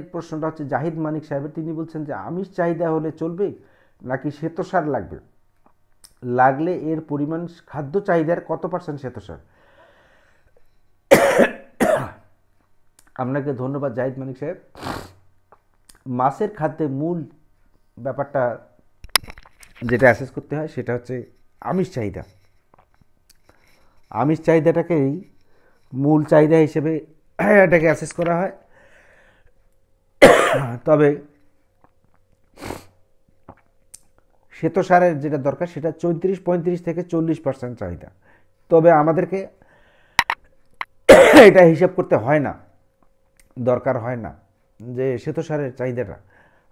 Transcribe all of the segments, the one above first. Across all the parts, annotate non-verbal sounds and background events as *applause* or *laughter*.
প্রশ্নটা হচ্ছে, জাহিদ মানিক সাহেবের তিনি বলছেন যে, আমিষ চাহিদা হলে চলবে নাকি শ্বেতসার লাগবে? লাগলে এর পরিমাণ খাদ্য চাহিদার কত পার্সেন্ট শ্বেতসার? আপনাকে ধন্যবাদ, জাহিদ মানিক সাহেব। মাছের খাদ্যে মূল ব্যাপারটা যেটা অ্যাসেস করতে হয় সেটা হচ্ছে আমিষ চাহিদা। আমিষ চাহিদাটাকেই মূল চাহিদা হিসেবে এটাকে অ্যাসেস করা হয়। তবে শ্বেতসারের যেটা দরকার, সেটা চৌত্রিশ, পঁয়ত্রিশ থেকে চল্লিশ পার্সেন্ট চাহিদা। তবে আমাদেরকে এটা হিসাব করতে হয় না, দরকার হয় না, যে শ্বেতসারের চাহিদাটা।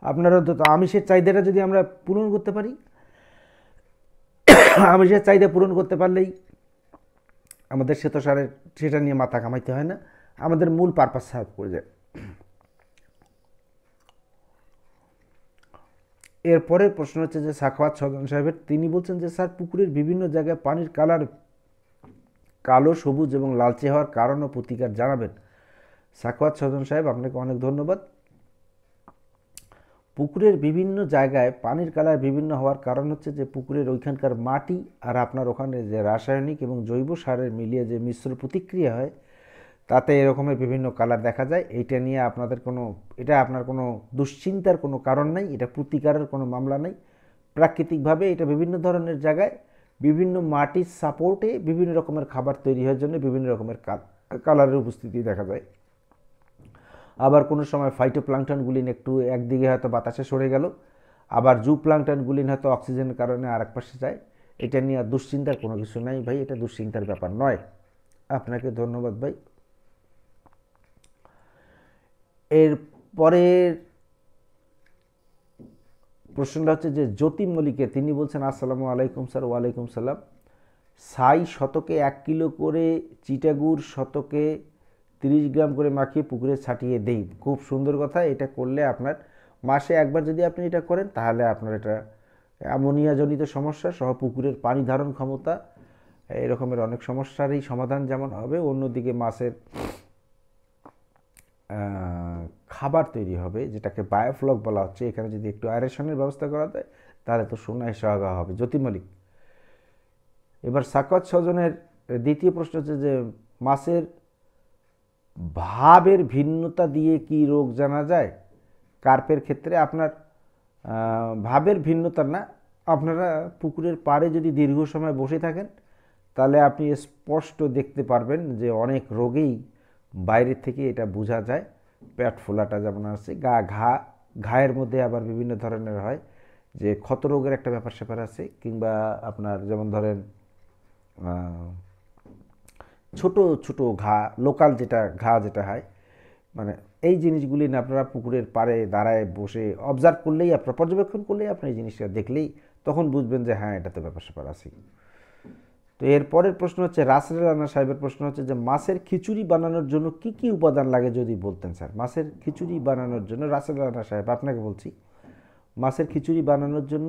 আপনার অন্তত আমিষের চাহিদাটা যদি আমরা পূরণ করতে পারি আমিষের চাহিদা পূরণ করতে পারলেই আমাদের শ্বেতসারের সেটা নিয়ে মাথা কামাইতে হয় না। আমাদের মূল পারপাস সার্ভ করে যায়। এরপরের প্রশ্ন হচ্ছে যে সাখাওয়াত সদন সাহেবের, তিনি বলছেন যে, স্যার, পুকুরের বিভিন্ন জায়গায় পানির কালার কালো, সবুজ এবং লালচে হওয়ার কারণ ও প্রতিকার জানাবেন। সাখাওয়াত সদন সাহেব, আপনাকে অনেক ধন্যবাদ। পুকুরের বিভিন্ন জায়গায় পানির কালার বিভিন্ন হওয়ার কারণ হচ্ছে যে, পুকুরের ওইখানকার মাটি আর আপনার ওখানে যে রাসায়নিক এবং জৈব সারের মিলিয়ে যে মিশ্র প্রতিক্রিয়া হয় তাতে এরকমের বিভিন্ন কালার দেখা যায়। এইটা নিয়ে আপনাদের কোনো, এটা আপনার কোনো দুশ্চিন্তার কোনো কারণ নাই, এটা প্রতিকারের কোনো মামলা নেই। প্রাকৃতিকভাবে এটা বিভিন্ন ধরনের জায়গায় বিভিন্ন মাটির সাপোর্টে বিভিন্ন রকমের খাবার তৈরি হওয়ার জন্য বিভিন্ন রকমের কালারের উপস্থিতি দেখা যায়। আবার কোনো সময় ফাইটো ফাইটোপ্লাংটনগুলিন একটু একদিকে হয়তো বাতাসে সরে গেল, আবার জু প্লাংটনগুলিন হয়তো অক্সিজেনের কারণে আর এক পাশে যায়। এটা নিয়ে দুশ্চিন্তার কোনো কিছু নাই ভাই, এটা দুশ্চিন্তার ব্যাপার নয়। আপনাকে ধন্যবাদ ভাই। এর পরের প্রশ্নটা হচ্ছে যে জ্যোতি মল্লিকের তিনি বলছেন, আসসালামু আলাইকুম স্যার, ওয়ালাইকুম সালাম। সাই শতকে এক কিলো করে চিটাগুড় শতকে তিরিশ গ্রাম করে মাখিয়ে পুকুরে ছাটিয়ে দেই। খুব সুন্দর কথা, এটা করলে আপনার মাসে একবার যদি আপনি এটা করেন, তাহলে আপনার এটা অ্যামোনিয়াজনিত সমস্যা সহ পুকুরের পানি ধারণ ক্ষমতা, এরকমের অনেক সমস্যারই সমাধান যেমন হবে, অন্যদিকে মাছের খাবার তৈরি হবে, যেটাকে বায়োফ্লক বলা হচ্ছে। এখানে যদি একটু আয়রেশনের ব্যবস্থা করা যায়, তাহলে তো সোনায় সোহাগা হবে। জ্যোতি মল্লিক, এবার সাকত স্বজনের দ্বিতীয় প্রশ্ন হচ্ছে যে, মাছের ভাবের ভিন্নতা দিয়ে কি রোগ জানা যায়? কার্পের ক্ষেত্রে আপনার ভাবের ভিন্নতা না, আপনারা পুকুরের পাড়ে যদি দীর্ঘ সময় বসে থাকেন, তাহলে আপনি স্পষ্ট দেখতে পারবেন যে অনেক রোগেই বাইরের থেকে এটা বোঝা যায়, পেট ফোলাটা যেমন আছে, গা, ঘা, ঘায়ের মধ্যে আবার বিভিন্ন ধরনের হয়, যে ক্ষত রোগের একটা ব্যাপার স্যাপার আছে, কিংবা আপনার যেমন ধরেন ছোট ছোট ঘা, লোকাল যেটা ঘা যেটা হয় মানে এই জিনিসগুলি না আপনারা পুকুরের পাড়ে দাঁড়ায় বসে অবজার্ভ করলেই, আপনার পর্যবেক্ষণ করলেই, আপনি এই জিনিসটা দেখলেই তখন বুঝবেন যে হ্যাঁ এটাতে ব্যাপার স্যাপার আছে। তো এর পরের প্রশ্ন হচ্ছে, রাসেল রানা সাহেবের প্রশ্ন হচ্ছে যে, মাছের খিচুড়ি বানানোর জন্য কি কি উপাদান লাগে যদি বলতেন স্যার? মাছের খিচুড়ি বানানোর জন্য, রাসেল রানা সাহেব, আপনাকে বলছি, মাছের খিচুড়ি বানানোর জন্য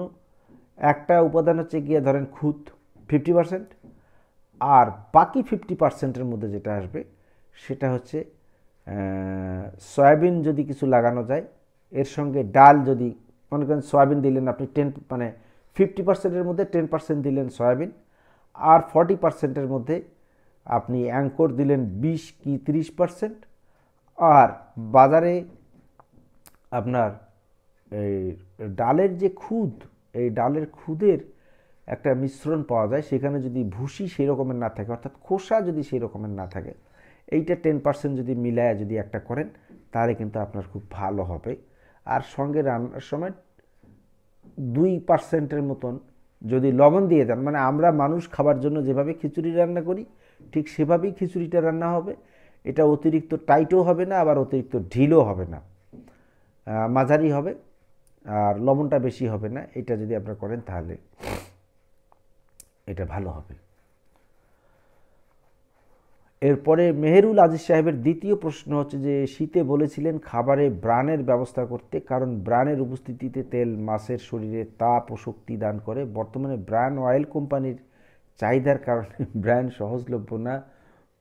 একটা উপাদান হচ্ছে গিয়ে ধরেন খুদ ফিফটি পার্সেন্ট আর বাকি ফিফটি পার্সেন্টের মধ্যে যেটা আসবে, সেটা হচ্ছে সয়াবিন যদি কিছু লাগানো যায়, এর সঙ্গে ডাল যদি, মনে করেন সয়াবিন দিলেন আপনি টেন মানে ফিফটি পার্সেন্টের মধ্যে টেন পার্সেন্ট দিলেন সয়াবিন আর ফর্টি পার্সেন্টের মধ্যে আপনি অ্যাঙ্কর দিলেন বিশ কি তিরিশ পার্সেন্ট আর বাজারে আপনার এই ডালের যে খুদ, এই ডালের খুদের একটা মিশ্রণ পাওয়া যায়, সেখানে যদি ভুসি সেই রকমের না থাকে, অর্থাৎ খোসা যদি সেই রকমের না থাকে, এইটা টেন পার্সেন্ট যদি মিলায় যদি একটা করেন, তাহলে কিন্তু আপনার খুব ভালো হবে। আর সঙ্গে রান্নার সময় দুই পার্সেন্টের মতন যদি লবণ দিয়ে দেন মানে আমরা মানুষ খাবার জন্য যেভাবে খিচুড়ি রান্না করি, ঠিক সেভাবেই খিচুড়িটা রান্না হবে। এটা অতিরিক্ত টাইটও হবে না, আবার অতিরিক্ত ঢিলও হবে না। মাঝারি হবে, আর লবণটা বেশি হবে না। এটা যদি আপনারা করেন তাহলে এটা ভালো হবে। এরপরে মেহেরুল আজিজ সাহেবের দ্বিতীয় প্রশ্ন হচ্ছে যে, শীতে বলেছিলেন খাবারে ব্রানের ব্যবস্থা করতে, কারণ ব্রানের উপস্থিতিতে তেল মাছের শরীরে তাপ ও শক্তি দান করে। বর্তমানে ব্রান অয়েল কোম্পানির চাহিদার কারণে *laughs* ব্র্যান সহজলভ্য না।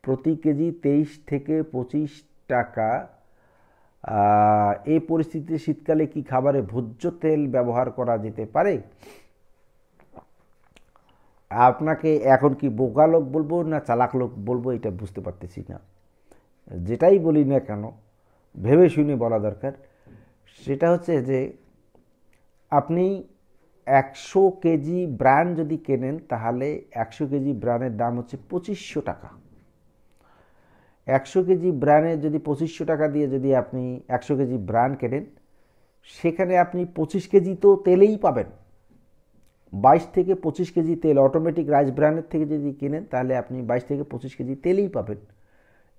প্রতি কেজি তেইশ থেকে পঁচিশ টাকা। এই পরিস্থিতিতে শীতকালে কি খাবারে ভোজ্য তেল ব্যবহার করা যেতে পারে? আপনাকে এখন কি বোকা লোক বলব না চালাক লোক বলব এটা বুঝতে পারতেছি না। যেটাই বলি না কেন, ভেবে শুনে বলা দরকার। সেটা হচ্ছে যে, আপনি একশো কেজি ব্র্যান্ড যদি কেনেন, তাহলে একশো কেজি ব্র্যান্ডের দাম হচ্ছে পঁচিশশো টাকা। একশো কেজি ব্র্যান্ডে যদি পঁচিশশো টাকা দিয়ে যদি আপনি একশো কেজি ব্র্যান্ড কেনেন, সেখানে আপনি পঁচিশ কেজি তো তেলেই পাবেন। বাইশ থেকে পঁচিশ কেজি তেল অটোমেটিক রাইস ব্র্যান্ডের থেকে যদি কেনেন, তাহলে আপনি বাইশ থেকে পঁচিশ কেজি তেলেই পাবেন।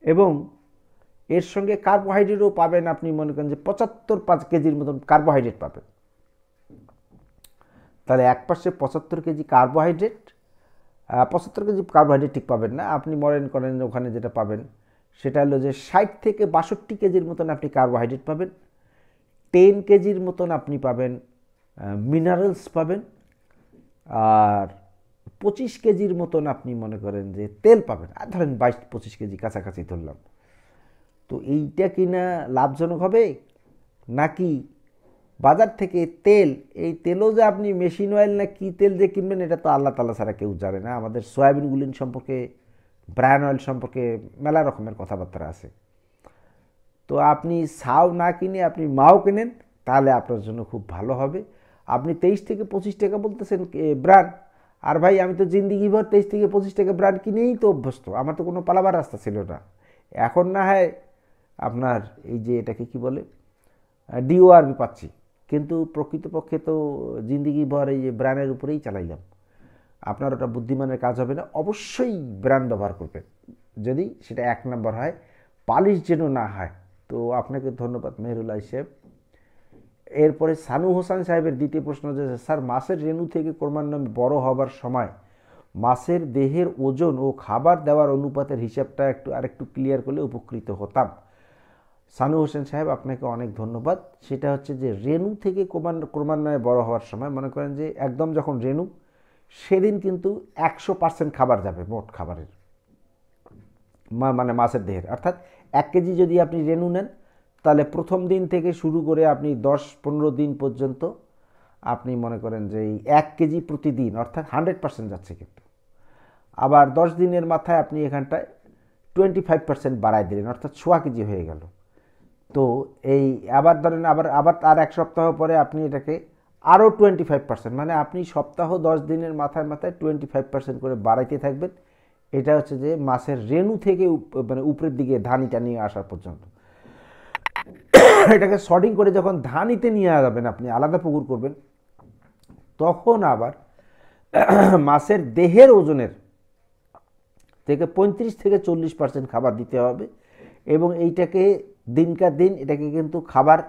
এবং এর সঙ্গে কার্বোহাইড্রেটও পাবেন আপনি মনে করেন যে পঁচাত্তর পাঁচ কেজির মতন কার্বোহাইড্রেট পাবেন। তাহলে এক পাশে পঁচাত্তর কেজি কার্বোহাইড্রেট পঁচাত্তর কেজি কার্বোহাইড্রেট ঠিক পাবেন না। আপনি মরেন করেন ওখানে যেটা পাবেন, সেটা হলো যে ষাট থেকে বাষট্টি কেজির মতন আপনি কার্বোহাইড্রেট পাবেন। টেন কেজির মতন আপনি পাবেন মিনারেলস পাবেন। আর পঁচিশ কেজির মতন আপনি মনে করেন যে তেল পাবেন। আর ধরেন বাইশ, পঁচিশ কেজি কাছাকাছি ধরলাম। তো এইটা কি না লাভজনক হবে? নাকি বাজার থেকে তেল, এই তেলও যে আপনি মেশিন অয়েল না কী তেল যে কিনবেন, এটা তো আল্লাহ তালা ছাড়া কেউ জানে না। আমাদের সয়াবিনগুলিন সম্পর্কে, ব্রায়ন অয়েল সম্পর্কে মেলা রকমের কথাবার্তা আছে। তো আপনি সাও না কিনে আপনি মাও কেনেন, তাহলে আপনার জন্য খুব ভালো হবে। আপনি তেইশ থেকে পঁচিশ টাকা বলতেছেন ব্র্যান্ড আর ভাই, আমি তো জিন্দিগি ভর তেইশ থেকে পঁচিশ টাকা ব্র্যান্ড কিনেই তো অভ্যস্ত। আমার তো কোনো পালাবার রাস্তা ছিল না। এখন না হয় আপনার এই যে এটাকে কি বলে? ডিওআরবি পাচ্ছি। কিন্তু প্রকৃতপক্ষে তো জিন্দিগি ভর এই যে ব্র্যান্ডের উপরেই চালাইলাম। আপনার ওটা বুদ্ধিমানের কাজ হবে না। অবশ্যই ব্র্যান্ড ব্যবহার করবেন। যদি সেটা এক নম্বর হয়, পালিশ যেন না হয়। তো আপনাকে ধন্যবাদ মেহরুল্লাহ সাহেব। এরপরে সানু হোসান সাহেবের দ্বিতীয় প্রশ্ন স্যার, মাছের রেণু থেকে ক্রমান্বয়ে বড় হবার সময় মাছের দেহের ওজন ও খাবার দেওয়ার অনুপাতের হিসাবটা একটু আরেকটু ক্লিয়ার করলে উপকৃত হতাম। সানু হোসেন সাহেব, আপনাকে অনেক ধন্যবাদ। সেটা হচ্ছে যে, রেণু থেকে ক্রমান্বয়ে বড় হওয়ার সময় মনে করেন যে, একদম যখন রেণু, সেদিন কিন্তু একশো পার্সেন্ট খাবার যাবে, মোট খাবারের। মানে মাছের দেহের। অর্থাৎ এক কেজি যদি আপনি রেণু নেন তাহলে প্রথম দিন থেকে শুরু করে আপনি দশ পনেরো দিন পর্যন্ত আপনি মনে করেন যে এই এক কেজি প্রতিদিন, অর্থাৎ হান্ড্রেড পার্সেন্ট যাচ্ছে কিন্তু। আবার দশ দিনের মাথায় আপনি এখানটায় টোয়েন্টি ফাইভ পার্সেন্ট বাড়াই দিলেন, অর্থাৎ ছোয়া কেজি হয়ে গেল। তো এই আবার ধরেন আবার আবার আর এক সপ্তাহ পরে আপনি এটাকে আরও টোয়েন্টি ফাইভ পার্সেন্ট মানে আপনি সপ্তাহ দশ দিনের মাথায় মাথায় টোয়েন্টি ফাইভ পার্সেন্ট করে বাড়াইতে থাকবেন। এটা হচ্ছে যে মাছের রেণু থেকে মানে উপরের দিকে ধানিটা নিয়ে আসার পর্যন্ত। এটাকে শর্টিং করে যখন ধানিতে নিয়ে যাবেন আপনি, আলাদা পুকুর করবেন, তখন আবার মাছের দেহের ওজনের থেকে পঁয়ত্রিশ থেকে চল্লিশ পার্সেন্ট খাবার দিতে হবে এবং এইটাকে দিনকার দিন এটাকে কিন্তু খাবার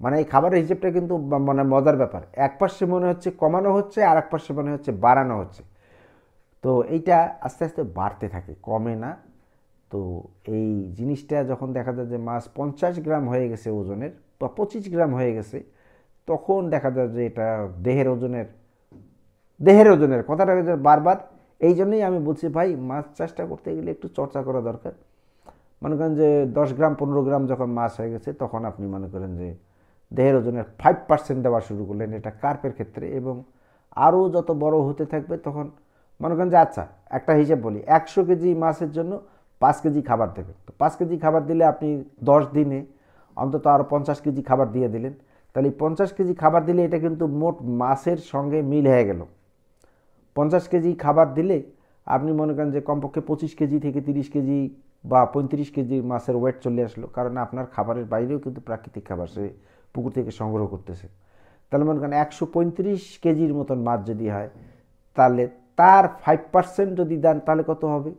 মানে এই খাবারের হিসেবটা কিন্তু মানে মজার ব্যাপার। এক পাশে মনে হচ্ছে কমানো হচ্ছে, আর এক পাশে মনে হচ্ছে বাড়ানো হচ্ছে। তো এইটা আস্তে আস্তে বাড়তে থাকে, কমে না। তো এই জিনিসটা যখন দেখা যায় যে মাছ পঞ্চাশ গ্রাম হয়ে গেছে ওজনের বা পঁচিশ গ্রাম হয়ে গেছে, তখন দেখা যায় যে এটা দেহের ওজনের দেহের ওজনের কথাটা বারবার। এই জন্যই আমি বলছি ভাই, মাছ চাষটা করতে গেলে একটু চর্চা করা দরকার। মনে করেন যে দশ গ্রাম, পনেরো গ্রাম যখন মাছ হয়ে গেছে, তখন আপনি মনে করেন যে দেহের ওজনের ফাইভ পার্সেন্ট দেওয়া শুরু করলেন এটা কার্পের ক্ষেত্রে এবং আরও যত বড় হতে থাকবে তখন মনে করেন যে আচ্ছা একটা হিসেব বলি, একশো কেজি মাছের জন্য পাঁচ কেজি খাবার দেবেন। তো পাঁচ কেজি খাবার দিলে আপনি দশ দিনে অন্তত আরও পঞ্চাশ কেজি খাবার দিয়ে দিলেন। তাহলে পঞ্চাশ কেজি খাবার দিলে এটা কিন্তু মোট মাছের সঙ্গে মিল হয়ে গেল। পঞ্চাশ কেজি খাবার দিলে আপনি মনে করেন যে কমপক্ষে পঁচিশ কেজি থেকে তিরিশ কেজি বা পঁয়ত্রিশ কেজি মাছের ওয়েট চলে আসলো। কারণ আপনার খাবারের বাইরেও কিন্তু প্রাকৃতিক খাবার সে পুকুর থেকে সংগ্রহ করতেছে। তাহলে মনে করেন একশো পঁয়ত্রিশ কেজির মতন মাছ যদি হয়, তাহলে তার ফাইভ পার্সেন্ট যদি দেন, তাহলে কত হবে?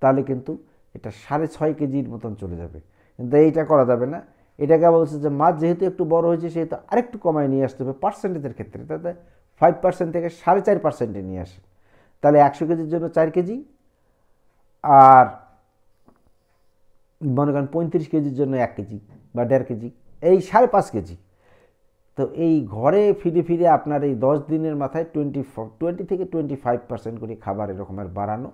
তাহলে কিন্তু এটা সাড়ে ছয় কেজির মতন চলে যাবে। কিন্তু এইটা করা যাবে না। এটাকে বলছে যে, মাছ যেহেতু একটু বড় হয়েছে, সেহেতু আরেকটু কমায় নিয়ে আসতে হবে পার্সেন্টেজের ক্ষেত্রে। তাতে ফাইভ পার্সেন্ট থেকে সাড়ে চার পার্সেন্টে নিয়ে আসে। তাহলে একশো কেজির জন্য চার কেজি। আর মনে করেন পঁয়ত্রিশ কেজির জন্য এক কেজি বা দেড় কেজি। এই সাড়ে পাঁচ কেজি। তো এই ঘরে ফিরে ফিরে আপনার এই দশ দিনের মাথায় টোয়েন্টি টোয়েন্টি থেকে টোয়েন্টি ফাইভ পার্সেন্ট করে খাবার এরকমের বাড়ানো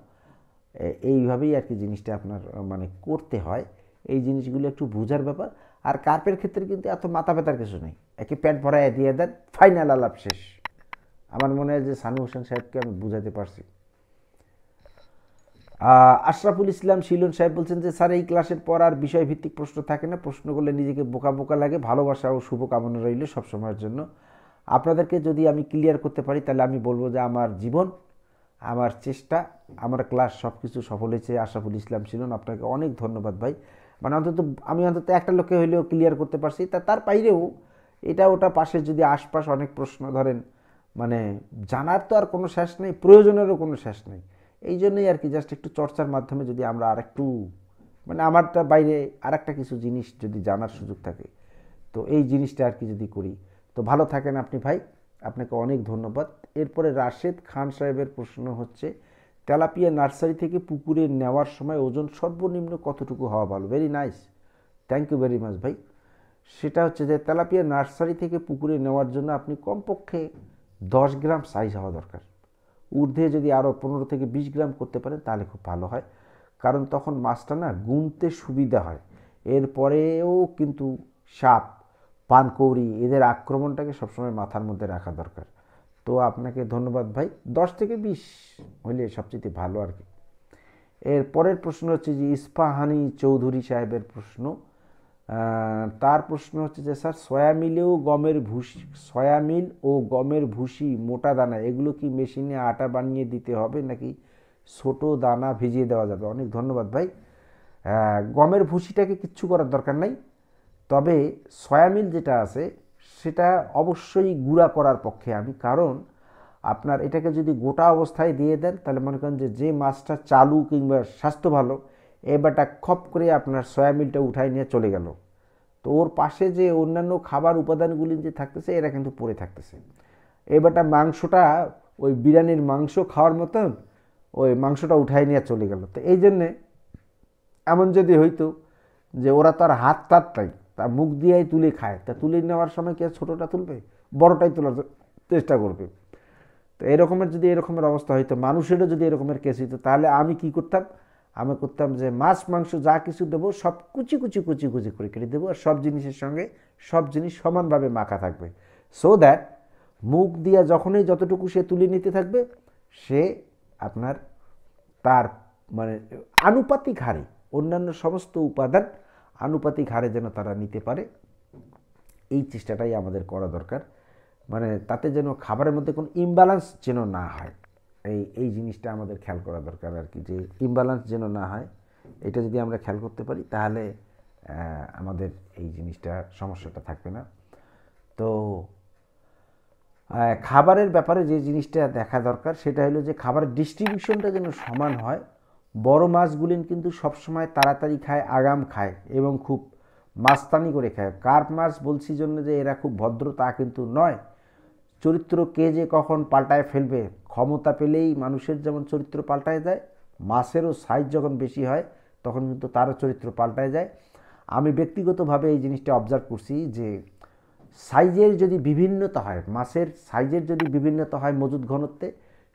এইভাবেই আর কি জিনিসটা আপনার মানে করতে হয়। এই জিনিসগুলো একটু বোঝার ব্যাপার। আর কার্পের ক্ষেত্রে কিন্তু এত মাথা ব্যথার কিছু নেই। একে প্যান্ট ভরায় দিয়ে দেন ফাইনাল আলাপ শেষ। আমার মনে হয় যে সানু হোসেন সাহেবকে আমি বুঝাতে পারছি। আশরাফুল ইসলাম শিলন সাহেব বলছেন যে, স্যার, এই ক্লাসের পর আর বিষয়ভিত্তিক প্রশ্ন থাকে না। প্রশ্ন করলে নিজেকে বোকা বোকা লাগে। ভালোবাসা ও শুভকামনা রইল সবসময়ের জন্য। আপনাদেরকে যদি আমি ক্লিয়ার করতে পারি, তাহলে আমি বলব যে, আমার জীবন আমার চেষ্টা, আমার ক্লাস সব কিছু সফল হয়েছে, আশরাফুল ইসলাম শিলন আপনাকে অনেক ধন্যবাদ ভাই। মানে অন্তত আমি অন্তত একটা লোককে হইলেও ক্লিয়ার করতে পারছি। তা তার বাইরেও এটা ওটা পাশে যদি আশপাশ অনেক প্রশ্ন ধরেন মানে জানার তো আর কোনো শেষ নেই, প্রয়োজনেরও কোনো শেষ নেই। এই জন্যই আর কি জাস্ট একটু চর্চার মাধ্যমে যদি আমরা আর একটু মানে আমারটা বাইরে আর একটা কিছু জিনিস যদি জানার সুযোগ থাকে, তো এই জিনিসটা আর কি যদি করি। তো ভালো থাকেন আপনি ভাই। আপনাকে অনেক ধন্যবাদ। এরপরে রাশেদ খান সাহেবের প্রশ্ন হচ্ছে, তেলাপিয়া নার্সারি থেকে পুকুরে নেওয়ার সময় ওজন সর্বনিম্ন কতটুকু হওয়া ভালো? Very nice thank you very much ভাই। সেটা হচ্ছে যে, তেলাপিয়া নার্সারি থেকে পুকুরে নেওয়ার জন্য আপনি কমপক্ষে দশ গ্রাম সাইজ হওয়া দরকার। ঊর্ধ্বে যদি আরও পনেরো থেকে বিশ গ্রাম করতে পারেন, তাহলে খুব ভালো হয়। কারণ তখন মাছটা না গুনতে সুবিধা হয়। এরপরেও কিন্তু সাপ পানকৌড়ি, এদের আক্রমণটাকে সবসময় মাথার মধ্যে রাখা দরকার। তো আপনাকে ধন্যবাদ ভাই। দশ থেকে বিশ হইলে সবচেয়ে ভালো আর কি। এর পরের প্রশ্ন হচ্ছে যে ইস্পাহানি চৌধুরী সাহেবের প্রশ্ন। তার প্রশ্ন হচ্ছে যে, স্যার, সয়ামিলেও গমের ভুসি, সয়ামিল ও গমের ভুসি, মোটা দানা, এগুলো কি মেশিনে আটা বানিয়ে দিতে হবে নাকি ছোট দানা ভিজিয়ে দেওয়া যাবে? অনেক ধন্যবাদ ভাই। গমের ভুসিটাকে কিচ্ছু করার দরকার নাই। তবে সয়ামিল যেটা আছে, সেটা অবশ্যই গুঁড়া করার পক্ষে আমি। কারণ আপনার এটাকে যদি গোটা অবস্থায় দিয়ে দেন, তাহলে মনে করেন যে যে মাছটা চালু কিংবা স্বাস্থ্য ভালো এবারটা খপ করে আপনার সয়াবিনটা উঠাই নিয়ে চলে গেল। তো ওর পাশে যে অন্যান্য খাবার উপাদানগুলি যে থাকতেছে, এরা কিন্তু পড়ে থাকতেছে। এবারটা মাংসটা, ওই বিরিয়ানির মাংস খাওয়ার মতন, ওই মাংসটা উঠাই নিয়ে চলে গেল। তো এই জন্যে এমন যদি হইতো যে, ওরা তো আর হাত তাত নাই। তা মুখ দিয়েই তুলে খায়। তা তুলে নেওয়ার সময় কে ছোটোটা তুলবে? বড়টাই তোলার চেষ্টা করবে। তো এরকমের যদি এরকমের অবস্থা হইতো মানুষেরও যদি এরকমের কেস হইতো, তাহলে আমি কি করতাম? আমি করতাম যে মাছ, মাংস যা কিছু দেবো, সব কুচি কুচি কুচি কুচি করে কেটে দেবো আর সব জিনিসের সঙ্গে সব জিনিস সমানভাবে মাখা থাকবে। সো দ্যাট মুখ দিয়া যখনই যতটুকু সে তুলে নিতে থাকবে, সে আপনার তার মানে আনুপাতিক হারে অন্যান্য সমস্ত উপাদান আনুপাতিক হারে যেন তারা নিতে পারে, এই চেষ্টাটাই আমাদের করা দরকার। মানে তাতে যেন খাবারের মধ্যে কোনো ইমব্যালেন্স যেন না হয়, এই এই জিনিসটা আমাদের খেয়াল করা দরকার আর কি, যে ইমব্যালেন্স যেন না হয়, এটা যদি আমরা খেয়াল করতে পারি, তাহলে আমাদের এই জিনিসটা সমস্যাটা থাকবে না। তো খাবারের ব্যাপারে যে জিনিসটা দেখা দরকার, সেটা হলো যে খাবারের ডিস্ট্রিবিউশনটা যেন সমান হয় বড় মাছগুলিন কিন্তু সবসময় তাড়াতাড়ি খায় আগাম খায় এবং খুব মাস্তানি করে খায়। কার্প মাছ বলছি জন্য যে এরা খুব ভদ্র, তা কিন্তু নয়। চরিত্র কে যে কখন পাল্টায় ফেলবে, ক্ষমতা পেলেই মানুষের যেমন চরিত্র পাল্টায় যায় মাছেরও সাইজ যখন বেশি হয়, তখন কিন্তু তারও চরিত্র পাল্টায় যায়। আমি ব্যক্তিগতভাবে এই জিনিসটা অবজার্ভ করছি যে সাইজের যদি বিভিন্নতা হয়, মাছের সাইজের যদি বিভিন্নতা হয় মজুদ ঘনত্বে,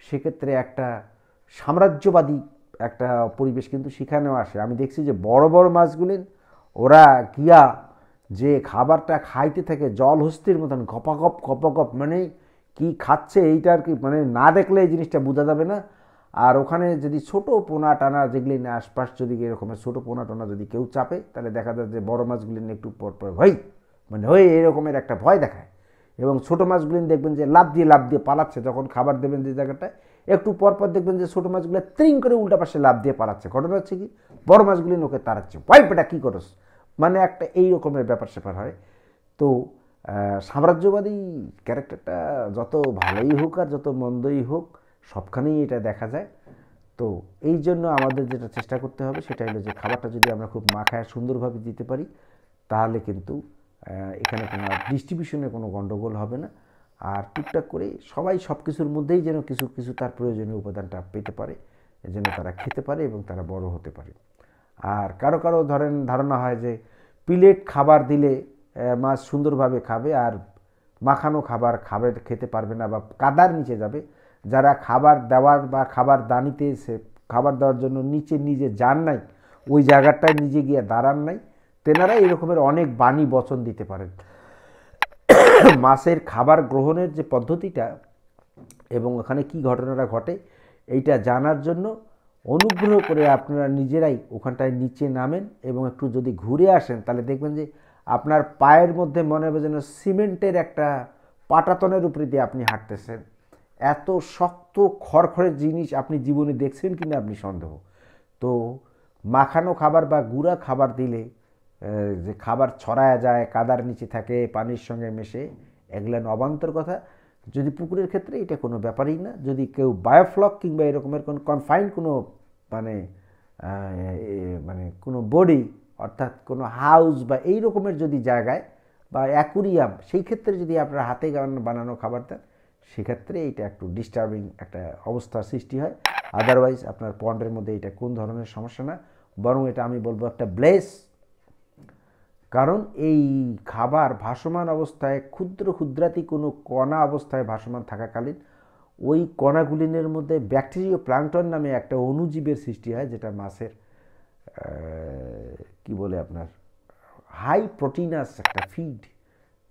সেক্ষেত্রে একটা সাম্রাজ্যবাদী একটা পরিবেশ কিন্তু সেখানেও আসে। আমি দেখছি যে বড় বড় মাছগুলি, ওরা গিয়া যে খাবারটা খাইতে থাকে, জল হস্তির মতন গপাগপ গপাগপ মানে কি খাচ্ছে এইটা আর কি মানে না দেখলে এই জিনিসটা বোঝা যাবে না। আর ওখানে যদি ছোট পোনা টানা যেগুলি আশপাশ যদি এরকমের ছোট পোনা টানা যদি কেউ চাপে, তাহলে দেখা যায় যে বড় মাছগুলি একটু পর পর, হই মানে হয়ে এরকমের একটা ভয় দেখায়। এবং ছোটো মাছগুলি দেখবেন যে লাভ দিয়ে লাভ দিয়ে পালাচ্ছে, যখন খাবার দেবেন যে জায়গাটায় একটু পর পর দেখবেন যে ছোটো মাছগুলো ত্রিং করে উল্টা পাশে লাভ দিয়ে পালাচ্ছে। ঘটনা হচ্ছে কি? বড় মাছগুলি ওকে তাড়াচ্ছে ভয় পেটা কী করস? মানে একটা এই রকমের ব্যাপার স্যাপার হয়। তো সাম্রাজ্যবাদী ক্যারেক্টারটা যত ভালোই হোক আর যত মন্দই হোক, সবখানেই এটা দেখা যায়। তো, এই জন্য আমাদের যেটা চেষ্টা করতে হবে সেটা হলো যে খাবারটা যদি আমরা খুব মাখায় সুন্দরভাবে দিতে পারি, তাহলে কিন্তু এখানে কোনো ডিস্ট্রিবিউশনে কোনো গণ্ডগোল হবে না। আর টুকটাক করে সবাই সব কিছুর মধ্যেই যেন কিছু কিছু তার প্রয়োজনীয় উপাদানটা পেতে পারে, যেন তারা খেতে পারে এবং তারা বড় হতে পারে। আর কারও কারও ধরেন ধারণা হয় যে প্লেট খাবার দিলে মাছ সুন্দরভাবে খাবে আর মাখানো খাবার খাবে, খেতে পারবে না বা কাদার নিচে যাবে। যারা খাবার দেওয়ার বা খাবার দানিতে সে খাবার দেওয়ার জন্য নিচে নিজে যান নাই, ওই জায়গাটায় নিজে গিয়ে দাঁড়ান নাই, তেনারা এরকমের অনেক বাণী বচন দিতে পারেন। *coughs* মাছের খাবার গ্রহণের যে পদ্ধতিটা এবং ওখানে কি ঘটনাটা ঘটে, এইটা জানার জন্য অনুগ্রহ করে আপনারা নিজেরাই ওখানটায় নিচে নামেন এবং একটু যদি ঘুরে আসেন, তাহলে দেখবেন যে আপনার পায়ের মধ্যে মনে হবে যেন সিমেন্টের একটা পাটাতনের উপরে দিয়ে আপনি হাঁটতেছেন। এত শক্ত, খড়খড়ের জিনিস আপনি জীবনে দেখছেন কিনা আপনি সন্দেহ। তো মাখানো খাবার বা গুঁড়া খাবার দিলে যে খাবার ছড়ায়া যায়, কাদার নিচে থাকে, পানির সঙ্গে মেশে, এগুলো অবান্তর কথা। যদি পুকুরের ক্ষেত্রে এটা কোনো ব্যাপারই না, যদি কেউ বায়োফ্লক কিংবা এরকমের কোনো কনফাইন কোনো মানে মানে কোনো বডি অর্থাৎ কোনো হাউস বা এই রকমের যদি জায়গায় বা অ্যাকুরিয়াম সেই ক্ষেত্রে যদি আপনার হাতে বানানো খাবার দেন, সেক্ষেত্রে এটা একটু ডিস্টার্বিং একটা অবস্থার সৃষ্টি হয়। আদারওয়াইজ আপনার পন্ডের মধ্যে এটা কোন ধরনের সমস্যা না। বরং এটা আমি বলব একটা ব্লেস কারণ এই খাবার ভাসমান অবস্থায়, ক্ষুদ্র ক্ষুদ্রাতি কোনো কণা অবস্থায় ভাসমান থাকাকালীন, ওই কণাগুলিনের মধ্যে ব্যাকটেরিয়া প্লাঙ্কটন নামে একটা অণুজীবের সৃষ্টি হয়, যেটা মাছের কি বলে আপনার, হাই প্রোটিনাস একটা ফিড,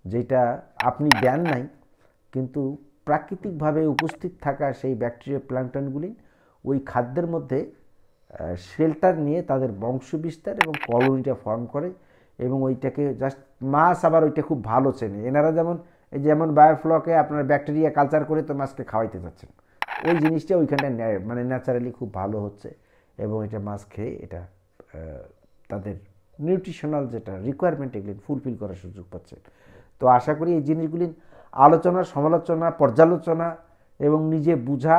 যেটা আপনি দেন নাই, কিন্তু প্রাকৃতিকভাবে উপস্থিত থাকা সেই ব্যাকটেরিয়া প্লাঙ্কটনগুলি ওই খাদ্যের মধ্যে শেল্টার নিয়ে তাদের বংশ বিস্তার এবং কলোনিটা ফর্ম করে এবং ওইটাকে জাস্ট মাছ আবার ওইটা খুব ভালো চেনে। এনারা যেমন, এই যেমন বায়োফ্লকে আপনার ব্যাকটেরিয়া কালচার করে তো মাছকে খাওয়াইতে যাচ্ছেন। ওই জিনিসটা ওইখানটায় মানে ন্যাচারালি খুব ভালো হচ্ছে এবং এটা মাছ খেয়ে এটা তাদের নিউট্রিশনাল যেটা রিকোয়ারমেন্ট এগুলি ফুলফিল করার সুযোগ পাচ্ছেন তো আশা করি এই জিনিসগুলি আলোচনা, সমালোচনা, পর্যালোচনা এবং নিজে বুঝা,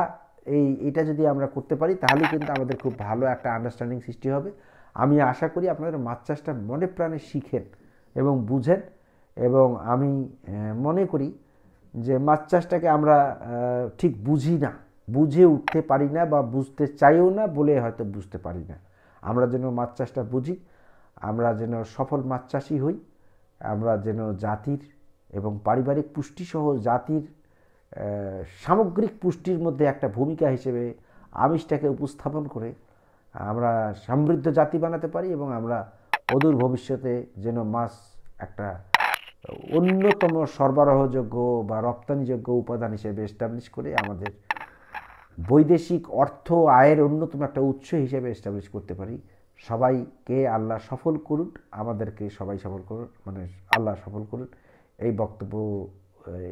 এই, এটা যদি আমরা করতে পারি তাহলে কিন্তু আমাদের খুব ভালো একটা আন্ডারস্ট্যান্ডিং সৃষ্টি হবে। আমি আশা করি আপনাদের মাছ চাষটা মনে প্রাণে শিখেন এবং বুঝেন এবং আমি মনে করি যে মাছ চাষটাকে আমরা ঠিক বুঝি না। বুঝে উঠতে পারি না বা বুঝতে চাইও না বলে হয়তো বুঝতে পারি না। আমরা যেন মাছ চাষটা বুঝি, আমরা যেন সফল মাছ চাষি হই, আমরা যেন জাতির এবং পারিবারিক পুষ্টিসহ জাতির সামগ্রিক পুষ্টির মধ্যে একটা ভূমিকা হিসেবে আমিষটাকে উপস্থাপন করে আমরা সমৃদ্ধ জাতি বানাতে পারি এবং আমরা অদূর ভবিষ্যতে যেন মাছ একটা অন্যতম সরবরাহযোগ্য বা রপ্তানিযোগ্য উপাদান হিসেবে এস্টাবলিশ করে আমাদের বৈদেশিক অর্থ আয়ের অন্যতম একটা উৎস হিসেবে এস্টাবলিশ করতে পারি। সবাইকে আল্লাহ সফল করুন, আমাদেরকে সবাই সফল করুন মানে আল্লাহ সফল করুন। এই বক্তব্য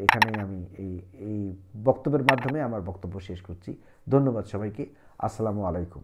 এখানেই আমি এই এই বক্তব্যের মাধ্যমে আমার বক্তব্য শেষ করছি। ধন্যবাদ সবাইকে। আসসালামু আলাইকুম।